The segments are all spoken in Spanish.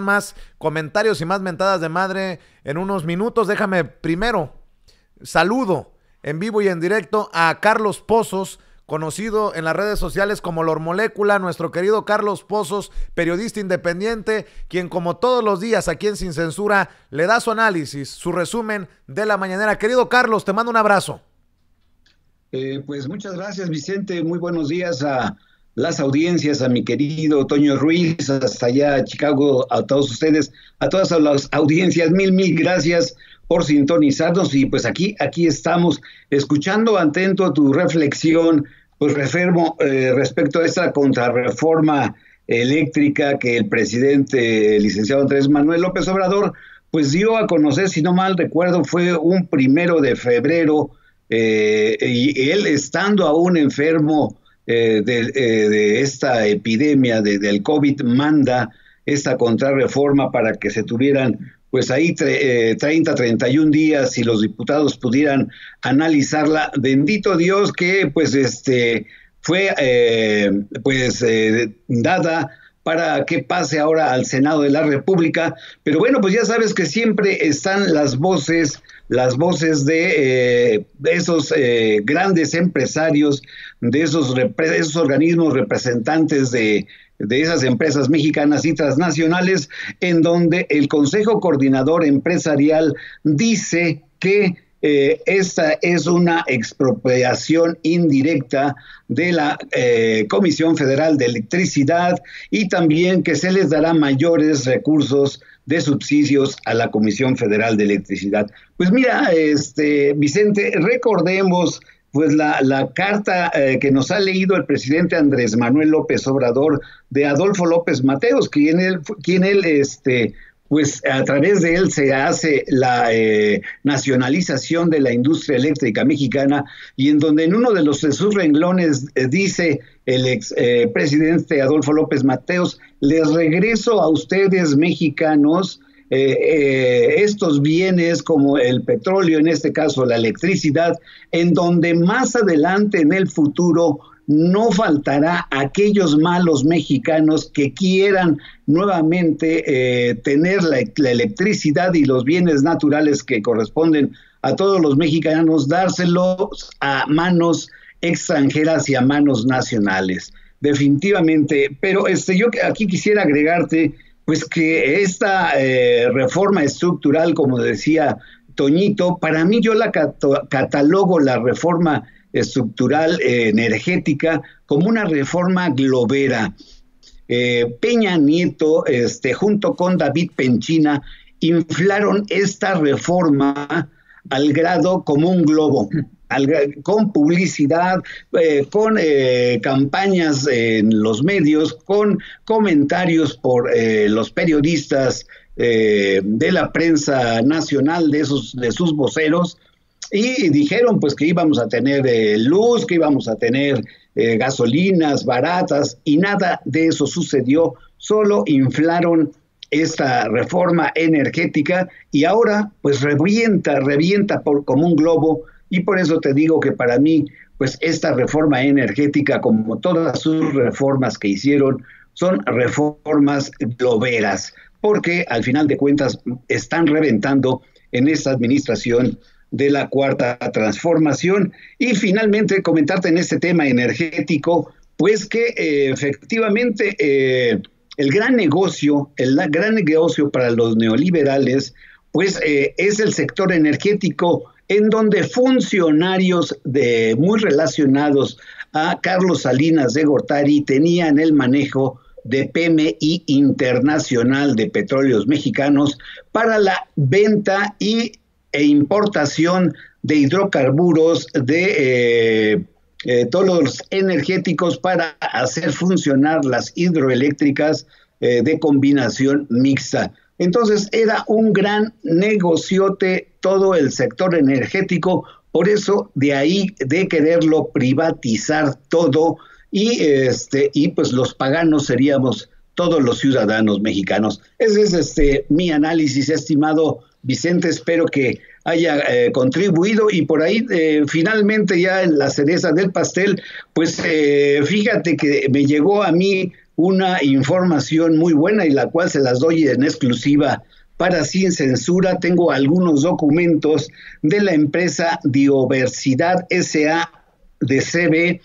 más comentarios y más mentadas de madre en unos minutos. Déjame primero saludo en vivo y en directo a Carlos Pozos, conocido en las redes sociales como Lor Molécula, nuestro querido Carlos Pozos, periodista independiente, quien como todos los días aquí en Sin Censura le da su análisis, su resumen de la mañanera. Querido Carlos, te mando un abrazo. Eh, pues muchas gracias Vicente, muy buenos días a las audiencias, a mi querido Toño Ruiz, hasta allá Chicago, a todos ustedes, a todas las audiencias, mil, mil gracias por sintonizarnos. Y pues aquí, aquí estamos escuchando atento tu reflexión, pues refermo eh, respecto a esta contrarreforma eléctrica que el presidente el licenciado Andrés Manuel López Obrador pues dio a conocer, si no mal recuerdo, fue un primero de febrero eh, y él estando aún enfermo eh, eh, de, esta epidemia de, del COVID manda esta contrarreforma para que se tuvieran pues ahí 30, 31 eh, días y los diputados pudieran analizarla. Bendito Dios que pues este fue pues dada para que pase ahora al Senado de la República. Pero bueno, pues ya sabes que siempre están las voces, las voces de, eh, esos eh, grandes empresarios, de esos, organismos representantes de, de esas empresas mexicanas y transnacionales, en donde el Consejo Coordinador Empresarial dice que eh, esta es una expropiación indirecta de la Comisión Federal de Electricidad y también que se les dará mayores recursos de subsidios a la Comisión Federal de Electricidad. Pues mira, este Vicente, recordemos pues la, la carta eh, que nos ha leído el presidente Andrés Manuel López Obrador de Adolfo López Mateos, quien él, quien él este, pues a través de él se hace la eh, nacionalización de la industria eléctrica mexicana y en donde en uno de, los, sus renglones eh, dice el ex eh, presidente Adolfo López Mateos, les regreso a ustedes mexicanos estos bienes como el petróleo, en este caso la electricidad, en donde más adelante en el futuro no faltará aquellos malos mexicanos que quieran nuevamente eh, tener la, electricidad y los bienes naturales que corresponden a todos los mexicanos, dárselos a manos extranjeras y a manos nacionales. Definitivamente, pero este, yo aquí quisiera agregarte, pues que esta eh, reforma estructural, como decía Toñito, para mí yo la catalogo la reforma estructural eh, energética como una reforma globera. Eh, Peña Nieto, este, junto con David Penchina, inflaron esta reforma al grado como un globo, con publicidad, eh, con campañas en los medios, con comentarios por los periodistas de la prensa nacional, de, esos, de sus voceros, y dijeron pues que íbamos a tener eh, luz, que íbamos a tener eh, gasolinas baratas y nada de eso sucedió, solo inflaron esta reforma energética y ahora pues revienta, revienta por, como un globo. Y por eso te digo que para mí pues esta reforma energética como todas sus reformas que hicieron son reformas globeras porque al final de cuentas están reventando en esta administración de la cuarta transformación. Y finalmente comentarte en este tema energético, pues que eh, efectivamente eh, el gran negocio, el gran negocio para los neoliberales, pues eh, es el sector energético en donde funcionarios de, muy relacionados a Carlos Salinas de Gortari tenían el manejo de PMI Internacional de Petróleos Mexicanos para la venta y e importación de hidrocarburos, de eh, eh, todos los energéticos para hacer funcionar las hidroeléctricas eh, de combinación mixta. Entonces era un gran negociote todo el sector energético, por eso de ahí de quererlo privatizar todo y este y pues los paganos seríamos todos los ciudadanos mexicanos. Ese es este mi análisis estimado Vicente, espero que haya eh, contribuido y por ahí eh, finalmente ya en la cereza del pastel, pues eh, fíjate que me llegó a mí una información muy buena y la cual se las doy en exclusiva para Sin Censura. Tengo algunos documentos de la empresa Dioversidad SA de CB,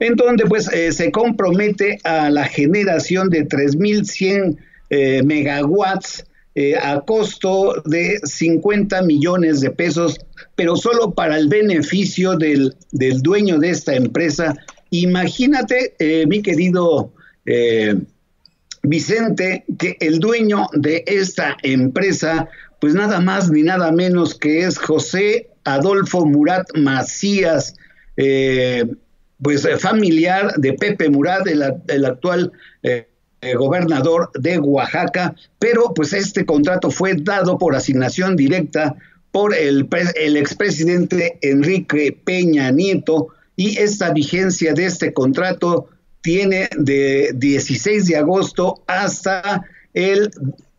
en donde pues se compromete a la generación de 3.100 eh, megawatts eh, a costo de 50 millones de pesos, pero solo para el beneficio del, del dueño de esta empresa. Imagínate, mi querido Vicente, que el dueño de esta empresa, pues nada más ni nada menos que es José Adolfo Murat Macías, eh, pues eh, familiar de Pepe Murat, el, actual eh, gobernador de Oaxaca, pero pues este contrato fue dado por asignación directa por el, el expresidente Enrique Peña Nieto y esta vigencia de este contrato tiene de 16 de agosto hasta el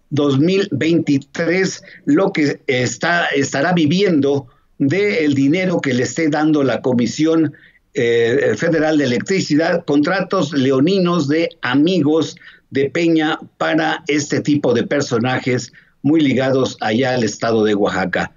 2023 lo que está, estará viviendo del dinero que le esté dando la Comisión eh, Federal de Electricidad, contratos leoninos de amigos de Peña para este tipo de personajes muy ligados allá al estado de Oaxaca.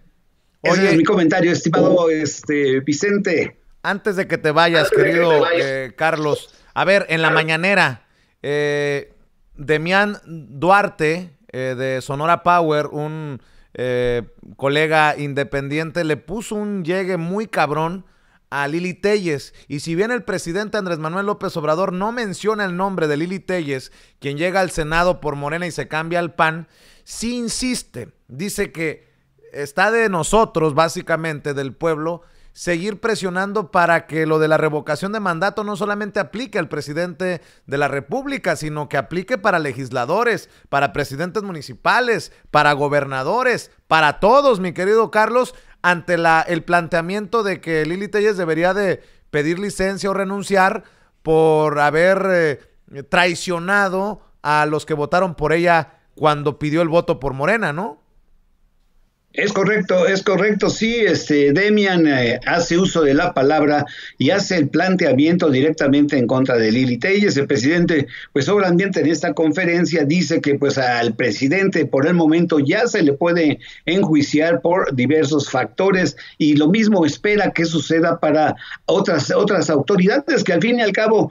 Ese es mi comentario, estimado este, Vicente. Antes de que te vayas, querido eh, Carlos, a ver, en la mañanera, eh, Demián Duarte eh, de Sonora Power, un eh, colega independiente, le puso un llegue muy cabrón a Lili Telles. Y si bien el presidente Andrés Manuel López Obrador no menciona el nombre de Lili Telles, quien llega al Senado por Morena y se cambia al PAN, sí insiste. Dice que está de nosotros, básicamente, del pueblo, seguir presionando para que lo de la revocación de mandato no solamente aplique al presidente de la República, sino que aplique para legisladores, para presidentes municipales, para gobernadores, para todos, mi querido Carlos, ante la, el planteamiento de que Lili Telles debería de pedir licencia o renunciar por haber eh, traicionado a los que votaron por ella cuando pidió el voto por Morena, ¿no? Es correcto, es correcto. Sí, este Demian eh, hace uso de la palabra y hace el planteamiento directamente en contra de Lili Telles. El presidente, pues obviamente en esta conferencia dice que pues al presidente por el momento ya se le puede enjuiciar por diversos factores y lo mismo espera que suceda para otras otras autoridades que al fin y al cabo,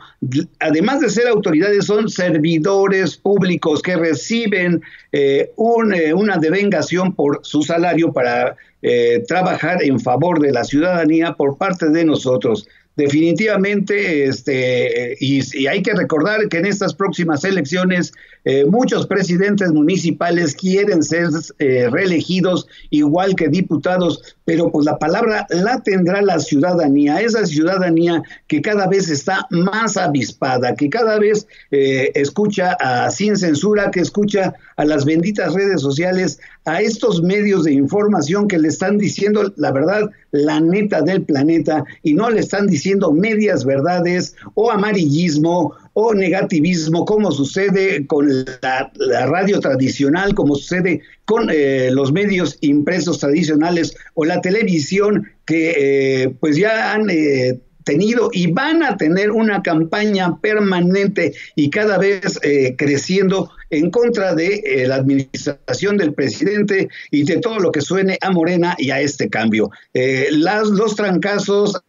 además de ser autoridades, son servidores públicos que reciben eh, eh, una devengación por su salario para eh, trabajar en favor de la ciudadanía por parte de nosotros definitivamente, este, y, hay que recordar que en estas próximas elecciones eh, muchos presidentes municipales quieren ser eh, reelegidos igual que diputados, pero pues la palabra la tendrá la ciudadanía, esa ciudadanía que cada vez está más avispada, que cada vez eh, escucha a, sin censura, que escucha a las benditas redes sociales, a estos medios de información que le están diciendo la verdad, la neta del planeta, y no le están diciendo medias verdades o amarillismo o negativismo, como sucede con la, radio tradicional, como sucede con eh, los medios impresos tradicionales o la televisión, que eh, pues ya han eh, tenido y van a tener una campaña permanente y cada vez creciendo en contra de la administración del presidente y de todo lo que suene a Morena y a este cambio. las, los trancazos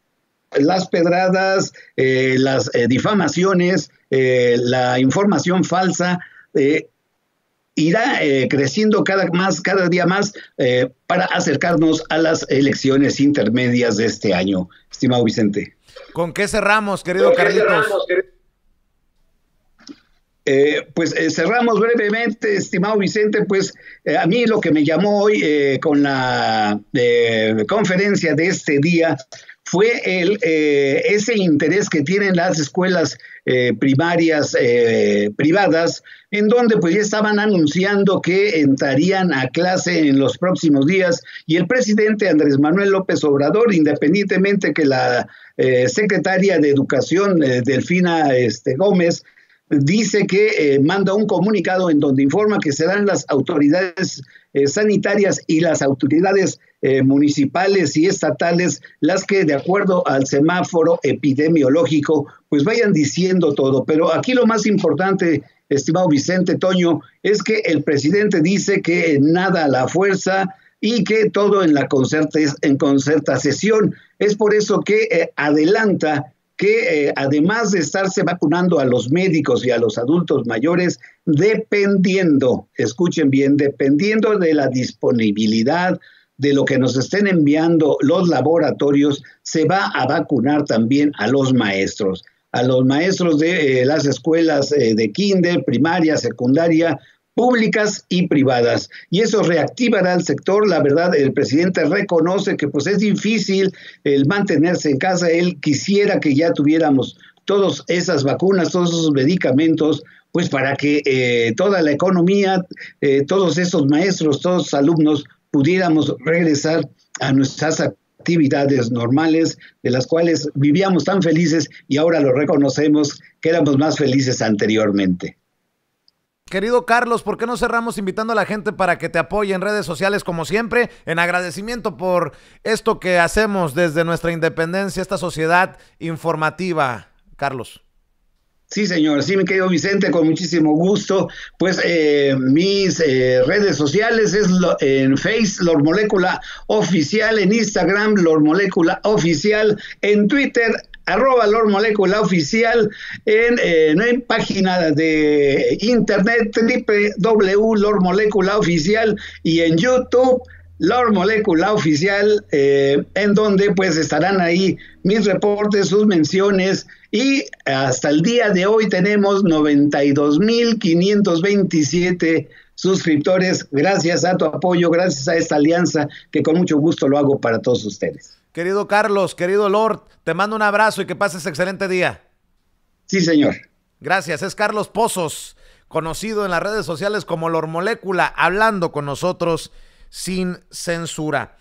las pedradas, eh, las eh, difamaciones, eh, la información falsa, irá creciendo cada, más, cada día más para acercarnos a las elecciones intermedias de este año, estimado Vicente. ¿Con qué cerramos, querido Carlitos? pues cerramos brevemente, estimado Vicente, pues a mí lo que me llamó hoy con la conferencia de este día fue el, eh, ese interés que tienen las escuelas eh, primarias eh, privadas, en donde pues ya estaban anunciando que entrarían a clase en los próximos días y el presidente Andrés Manuel López Obrador, independientemente que la secretaria de Educación, Delfina este, Gómez, dice que eh, manda un comunicado en donde informa que serán las autoridades eh, sanitarias y las autoridades eh, municipales y estatales las que de acuerdo al semáforo epidemiológico pues vayan diciendo todo. Pero aquí lo más importante, estimado Vicente Toño, es que el presidente dice que nada a la fuerza y que todo en la concerta, en concerta sesión. Es por eso que adelanta que eh, además de estarse vacunando a los médicos y a los adultos mayores, dependiendo, escuchen bien, dependiendo de la disponibilidad de lo que nos estén enviando los laboratorios, se va a vacunar también a los maestros, a los maestros de eh, las escuelas eh, de kinder, primaria, secundaria, públicas y privadas. Y eso reactivará al sector. La verdad, el presidente reconoce que pues es difícil el mantenerse en casa. Él quisiera que ya tuviéramos todas esas vacunas, todos esos medicamentos, pues para que eh, toda la economía, eh, todos esos maestros, todos los alumnos pudiéramos regresar a nuestras actividades normales de las cuales vivíamos tan felices y ahora lo reconocemos que éramos más felices anteriormente. Querido Carlos, ¿por qué no cerramos invitando a la gente para que te apoye en redes sociales como siempre? En agradecimiento por esto que hacemos desde nuestra independencia, esta sociedad informativa, Carlos. Sí, señor, sí, mi querido Vicente, con muchísimo gusto. Pues eh, mis eh, redes sociales es en Face, Lord Molécula Oficial, en Instagram, Lord Molécula Oficial, en Twitter, arroba Lord Molecula Oficial en, en página de internet www Oficial y en YouTube Lord Molecula Oficial, eh, en donde pues estarán ahí mis reportes, sus menciones y hasta el día de hoy tenemos 92.527 suscriptores gracias a tu apoyo, gracias a esta alianza que con mucho gusto lo hago para todos ustedes. Querido Carlos, querido Lord, te mando un abrazo y que pases excelente día. Sí, señor. Gracias. Es Carlos Pozos, conocido en las redes sociales como Lord Molécula, hablando con nosotros sin censura.